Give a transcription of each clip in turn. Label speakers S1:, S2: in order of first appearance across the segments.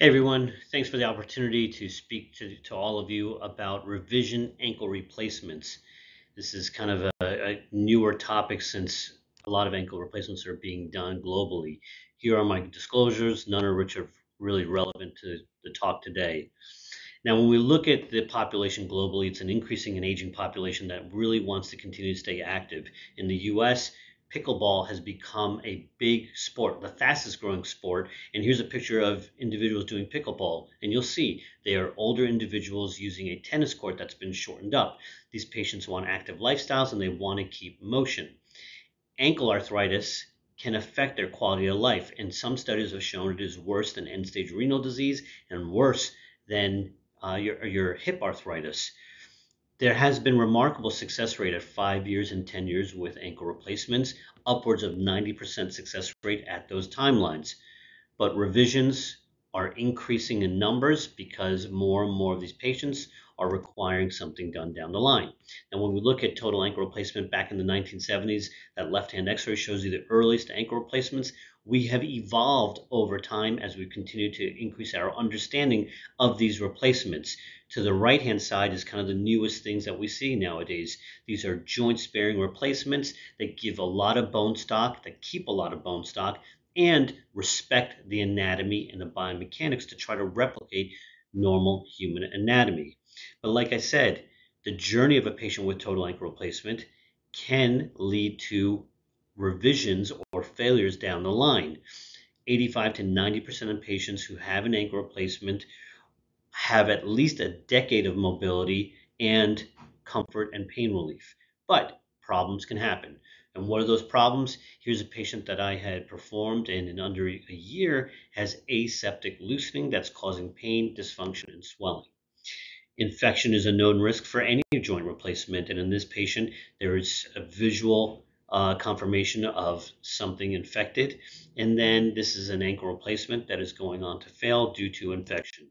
S1: Hey everyone, thanks for the opportunity to speak to, to all of you about revision ankle replacements. This is kind of a, a, newer topic since a lot of ankle replacements are being done globally. Here are my disclosures, none of which are really relevant to the talk today. Now, when we look at the population globally, it's an increasing and aging population that really wants to continue to stay active. In the US, pickleball has become a big sport, the fastest growing sport. And here's a picture of individuals doing pickleball. And you'll see they are older individuals using a tennis court that's been shortened up. These patients want active lifestyles and they want to keep motion. Ankle arthritis can affect their quality of life. And some studies have shown it is worse than end stage renal disease and worse than uh, your, your hip arthritis. There has been remarkable success rate at five years and 10 years with ankle replacements, upwards of 90% success rate at those timelines. But revisions are increasing in numbers because more and more of these patients are requiring something done down the line. And when we look at total ankle replacement back in the 1970s, that left-hand x-ray shows you the earliest ankle replacements. We have evolved over time as we continue to increase our understanding of these replacements. To the right hand side is kind of the newest things that we see nowadays. These are joint sparing replacements that give a lot of bone stock, that keep a lot of bone stock, and respect the anatomy and the biomechanics to try to replicate normal human anatomy. But like I said, the journey of a patient with total ankle replacement can lead to revisions or failures down the line. 85 to 90% of patients who have an ankle replacement have at least a decade of mobility and comfort and pain relief. But problems can happen. And what are those problems? Here's a patient that I had performed and in under a year has aseptic loosening that's causing pain, dysfunction, and swelling. Infection is a known risk for any joint replacement. And in this patient, there is a visual uh, confirmation of something infected. And then this is an ankle replacement that is going on to fail due to infection.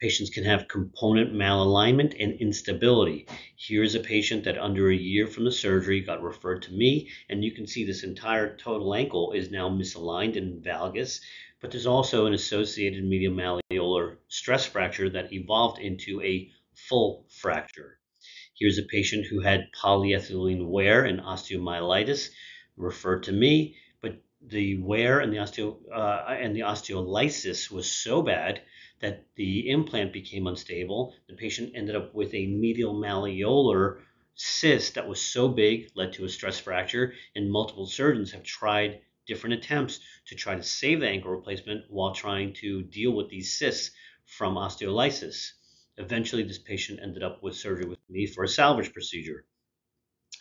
S1: Patients can have component malalignment and instability. Here's a patient that under a year from the surgery got referred to me, and you can see this entire total ankle is now misaligned and valgus, but there's also an associated medial malleolar stress fracture that evolved into a full fracture. Here's a patient who had polyethylene wear and osteomyelitis, referred to me, but the wear and the osteo uh, and the osteolysis was so bad that the implant became unstable. The patient ended up with a medial malleolar cyst that was so big, led to a stress fracture, and multiple surgeons have tried different attempts to try to save the ankle replacement while trying to deal with these cysts from osteolysis. Eventually, this patient ended up with surgery with me for a salvage procedure.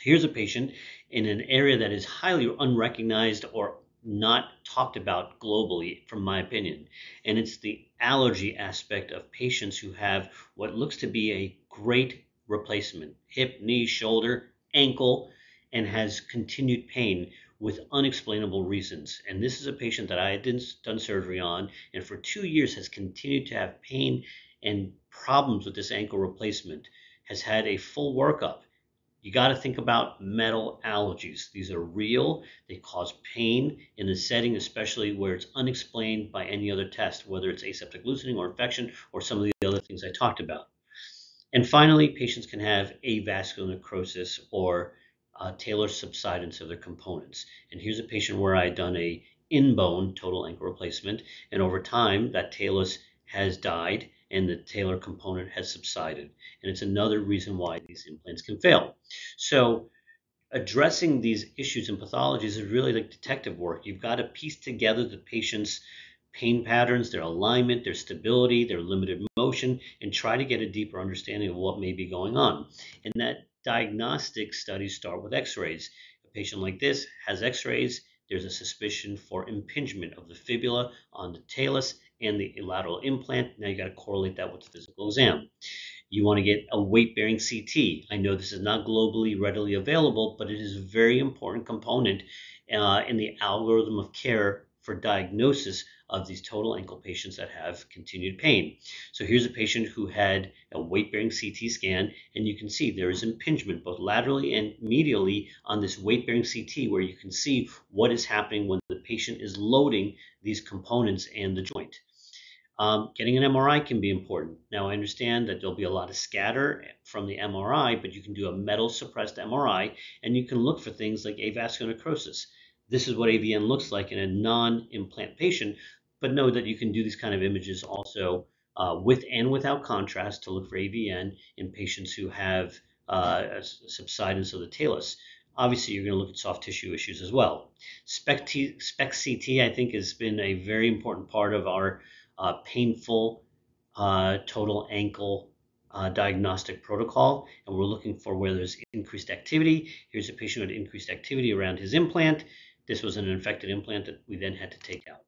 S1: Here's a patient in an area that is highly unrecognized or not talked about globally, from my opinion. And it's the allergy aspect of patients who have what looks to be a great replacement hip, knee, shoulder, ankle, and has continued pain with unexplainable reasons. And this is a patient that I had done surgery on, and for two years has continued to have pain and problems with this ankle replacement, has had a full workup you got to think about metal allergies. These are real. They cause pain in the setting, especially where it's unexplained by any other test, whether it's aseptic loosening or infection or some of the other things I talked about. And finally, patients can have avascular necrosis or uh, talar subsidence of their components. And here's a patient where I had done a INBONE total ankle replacement, and over time that talus has died and the talar component has subsided. And it's another reason why these implants can fail. So addressing these issues and pathologies is really like detective work. You've got to piece together the patient's pain patterns, their alignment, their stability, their limited motion, and try to get a deeper understanding of what may be going on. And that diagnostic studies start with x-rays. A patient like this has x-rays, there's a suspicion for impingement of the fibula on the talus and the lateral implant. Now you got to correlate that with the physical exam. You want to get a weight-bearing CT. I know this is not globally readily available, but it is a very important component uh, in the algorithm of care for diagnosis of these total ankle patients that have continued pain. So here's a patient who had a weight-bearing CT scan, and you can see there is impingement both laterally and medially on this weight-bearing CT where you can see what is happening when the patient is loading these components and the joint. Um, getting an MRI can be important. Now, I understand that there'll be a lot of scatter from the MRI, but you can do a metal suppressed MRI and you can look for things like avascular necrosis. This is what AVN looks like in a non implant patient, but know that you can do these kind of images also uh, with and without contrast to look for AVN in patients who have uh, subsidence of the talus. Obviously, you're going to look at soft tissue issues as well. SPECT, CT, I think, has been a very important part of our uh, painful uh, total ankle uh, diagnostic protocol, and we're looking for where there's increased activity. Here's a patient with increased activity around his implant. This was an infected implant that we then had to take out.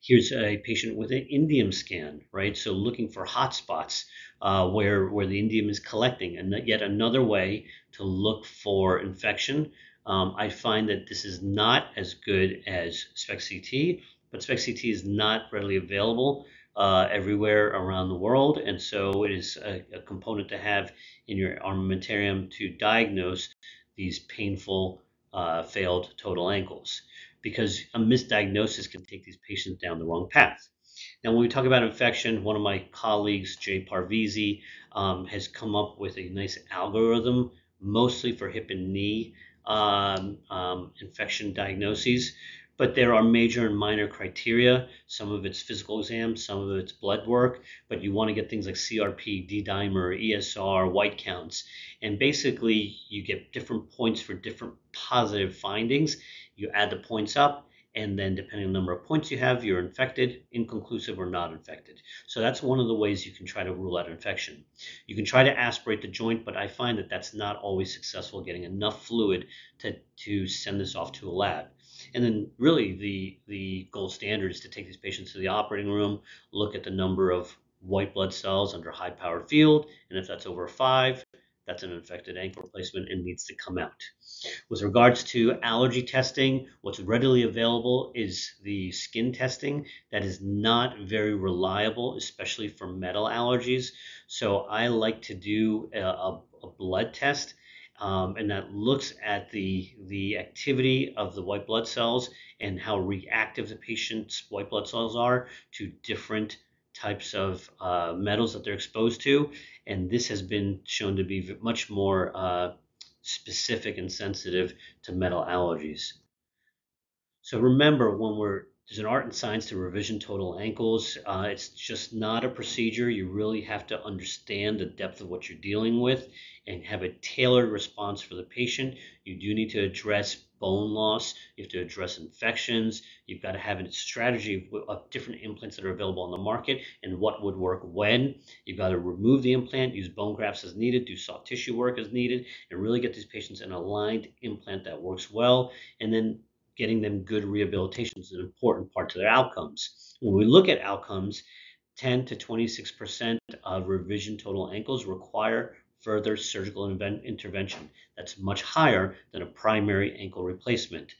S1: Here's a patient with an indium scan, right? So looking for hot spots uh, where where the indium is collecting, and yet another way to look for infection. Um, I find that this is not as good as SPECT CT, but SPECT CT is not readily available uh, everywhere around the world, and so it is a, a, component to have in your armamentarium to diagnose these painful uh, failed total ankles, because a misdiagnosis can take these patients down the wrong path. Now, when we talk about infection, one of my colleagues, Jay Parvizi, um, has come up with a nice algorithm, mostly for hip and knee um, um, infection diagnoses but there are major and minor criteria. Some of it's physical exams, some of it's blood work, but you want to get things like CRP, D dimer, ESR, white counts. And basically, you get different points for different positive findings. You add the points up, and then depending on the number of points you have, you're infected, inconclusive, or not infected. So that's one of the ways you can try to rule out infection. You can try to aspirate the joint, but I find that that's not always successful getting enough fluid to, to send this off to a lab. And then really the the gold standard is to take these patients to the operating room, look at the number of white blood cells under high power field, and if that's over five, that's an infected ankle replacement and needs to come out. With regards to allergy testing, what's readily available is the skin testing that is not very reliable, especially for metal allergies. So I like to do a, a, a blood test um, and that looks at the the activity of the white blood cells and how reactive the patient's white blood cells are to different types of uh, metals that they're exposed to. And this has been shown to be much more uh, specific and sensitive to metal allergies. So remember, when we're there's an art and science to revision total ankles. Uh, it's just not a procedure. You really have to understand the depth of what you're dealing with and have a tailored response for the patient. You do need to address bone loss. You have to address infections. You've got to have a strategy of, different implants that are available on the market and what would work when. You've got to remove the implant, use bone grafts as needed, do soft tissue work as needed, and really get these patients an aligned implant that works well. And then getting them good rehabilitation is an important part to their outcomes. When we look at outcomes, 10 to 26% of revision total ankles require further surgical intervention. That's much higher than a primary ankle replacement.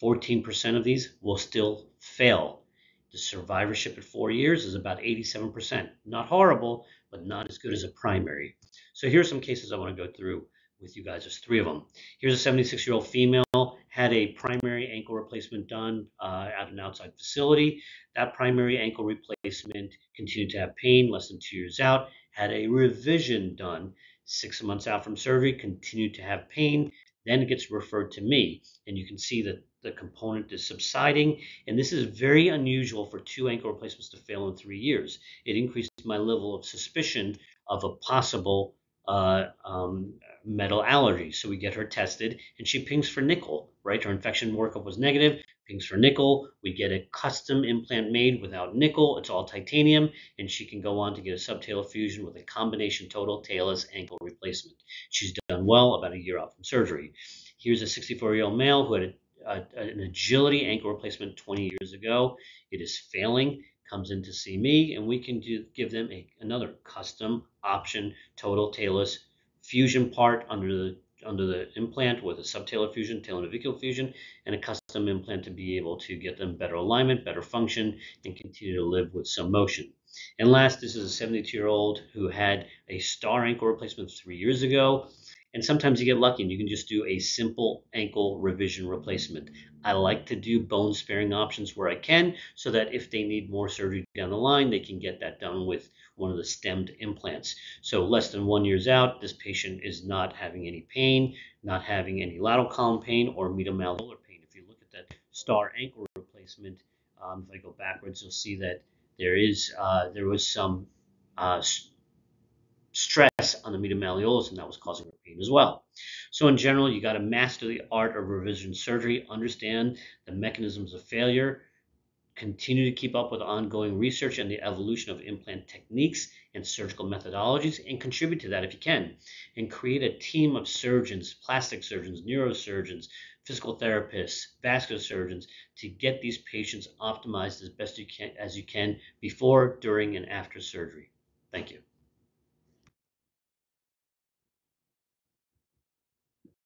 S1: 14% of these will still fail. The survivorship at four years is about 87%. Not horrible, but not as good as a primary. So here's some cases I want to go through with you guys. There's three of them. Here's a 76 year old female, had a primary ankle replacement done uh, at an outside facility. That primary ankle replacement continued to have pain less than two years out, had a revision done six months out from surgery, continued to have pain, then it gets referred to me. And you can see that the component is subsiding. And this is very unusual for two ankle replacements to fail in three years. It increased my level of suspicion of a possible uh, um, metal allergy. So we get her tested and she pings for nickel, right? Her infection workup was negative, pings for nickel. We get a custom implant made without nickel. It's all titanium and she can go on to get a subtalar fusion with a combination total talus ankle replacement. She's done well about a year out from surgery. Here's a 64 year old male who had a a, an Agility ankle replacement 20 years ago. It is failing comes in to see me, and we can do, give them a, another custom option total talus fusion part under the under the implant with a subtalar fusion, talonavicular fusion, and a custom implant to be able to get them better alignment, better function, and continue to live with some motion. And last, this is a 72 year old who had a STAR ankle replacement three years ago. And sometimes you get lucky and you can just do a simple ankle revision replacement. I like to do bone sparing options where I can so that if they need more surgery down the line, they can get that done with one of the stemmed implants. So less than one years out, this patient is not having any pain, not having any lateral column pain or medial malleolar pain. If you look at that STAR ankle replacement, um, if I go backwards, you'll see that there is uh, there was some uh, stress on the medial malleolus, and that was causing her pain as well. So in general, you got to master the art of revision surgery, understand the mechanisms of failure, continue to keep up with ongoing research and the evolution of implant techniques and surgical methodologies, and contribute to that if you can, and create a team of surgeons, plastic surgeons, neurosurgeons, physical therapists, vascular surgeons to get these patients optimized as best you can as you can before, during, and after surgery. Thank you.